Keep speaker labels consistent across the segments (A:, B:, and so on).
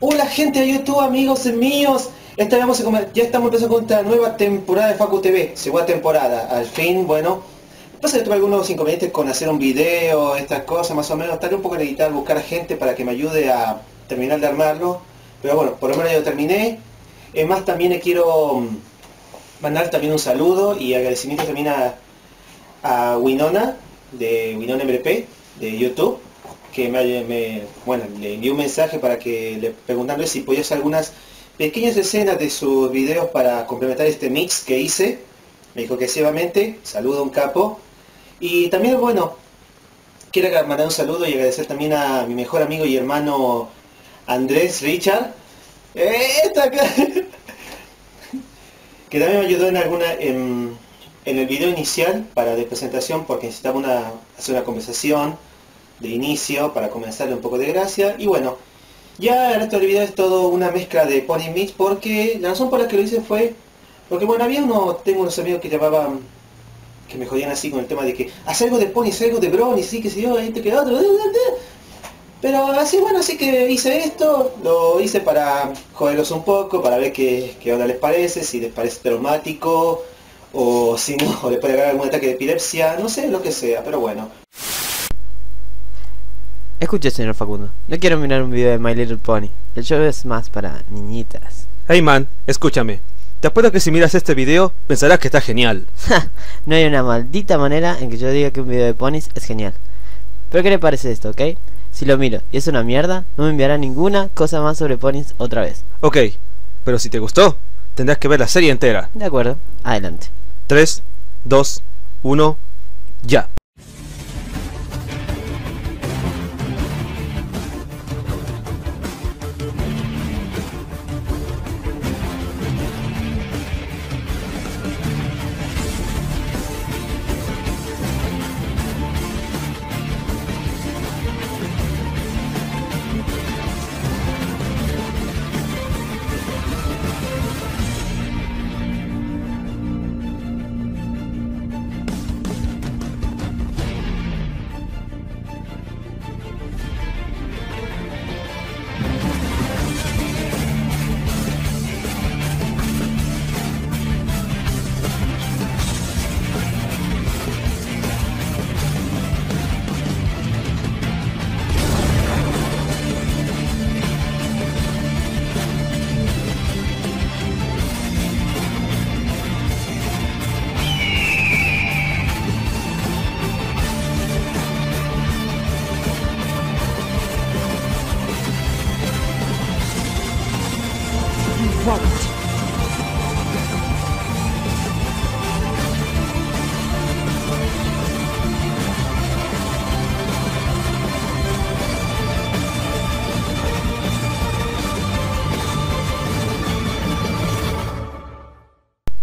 A: Hola gente de YouTube, amigos míos. Esta vez vamos a comer, ya estamos empezando con esta nueva temporada de Facu TV, segunda temporada. Al fin, bueno, pasa que tuve algunos inconvenientes con hacer un video, estas cosas más o menos, estaré un poco en editar, buscar gente para que me ayude a terminar de armarlo. Pero bueno, por lo menos ya lo terminé. Es más, también quiero mm, mandar también un saludo y agradecimiento también a, a Winona, de Winona MP, de YouTube, que me, me- bueno, le envió un mensaje para que le preguntarle si podía hacer algunas pequeñas escenas de sus videos para complementar este mix que hice. Me dijo que sí, saludo a un capo. Y también, bueno, quiero mandar un saludo y agradecer también a mi mejor amigo y hermano Andrés Richard. ¡Eh, que también me ayudó en alguna en, en el video inicial para de presentación porque necesitaba una, hacer una conversación de inicio para comenzarle un poco de gracia y bueno ya el resto del video es todo una mezcla de pony mix porque la razón por la que lo hice fue porque bueno había uno tengo unos amigos que llamaban que me jodían así con el tema de que haz algo de pony, haz algo de brony, sí que sé yo, este que otro pero así bueno, así que hice esto, lo hice para joderlos un poco, para ver qué, qué onda les parece, si les parece traumático, o si no, les puede agarrar algún ataque de epilepsia, no sé, lo que sea, pero bueno.
B: Escuche, señor Facundo, no quiero mirar un video de My Little Pony. El show es más para niñitas.
C: Hey man, escúchame. Te apuesto que si miras este video, pensarás que está genial.
B: no hay una maldita manera en que yo diga que un video de ponis es genial. Pero ¿qué le parece esto, ok? Si lo miro y es una mierda, no me enviará ninguna cosa más sobre ponis otra vez.
C: Ok, pero si te gustó, tendrás que ver la serie entera.
B: De acuerdo, adelante.
C: 3, 2, 1, ya.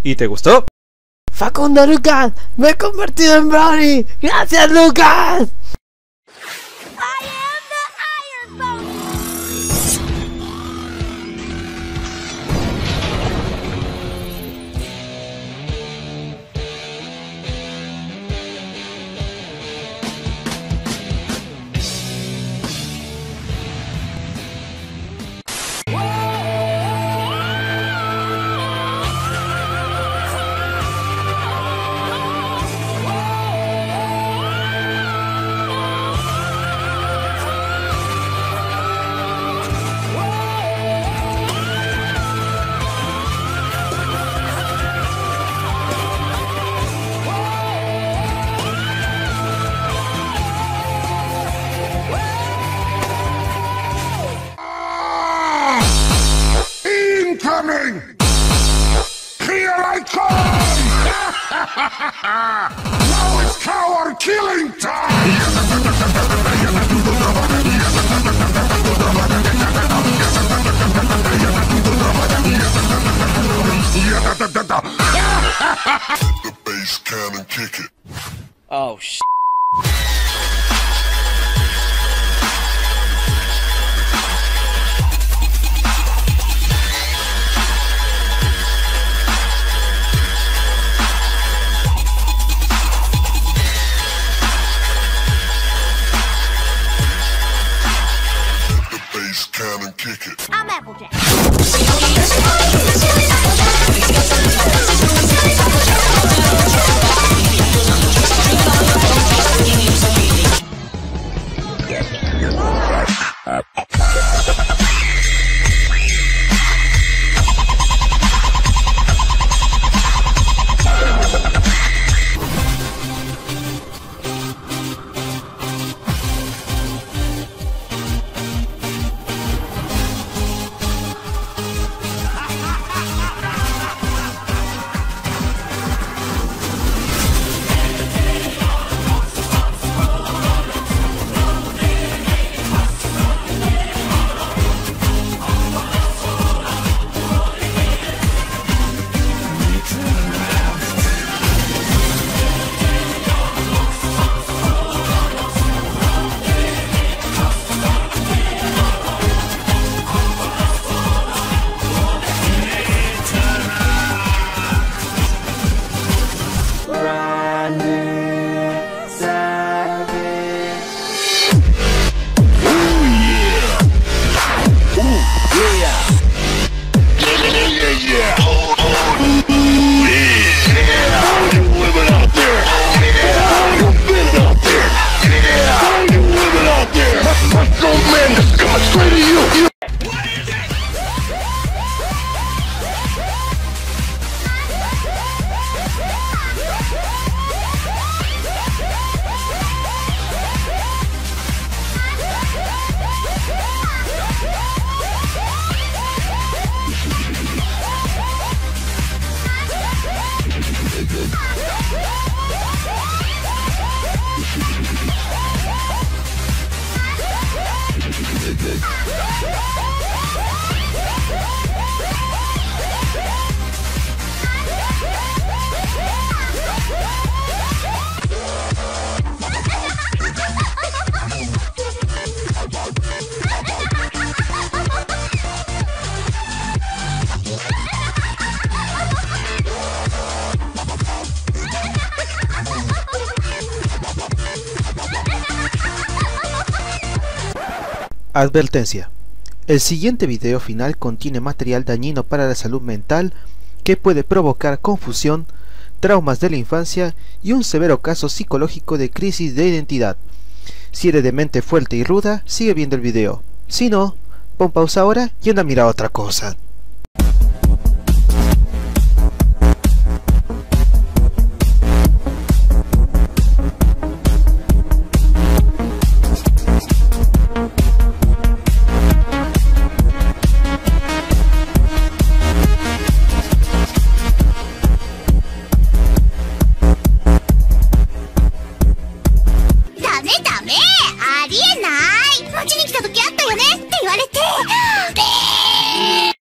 C: ¿Y te gustó?
B: Facundo Lucas, me he convertido en Brownie. Gracias, Lucas.
D: Now it's coward killing time! the bass cannon kick it.
E: Oh, sh.
F: Ah!
E: Advertencia. El siguiente video final contiene material dañino para la salud mental que puede provocar confusión, traumas de la infancia y un severo caso psicológico de crisis de identidad. Si eres de mente fuerte y ruda, sigue viendo el video. Si no, pon pausa ahora y anda a otra cosa.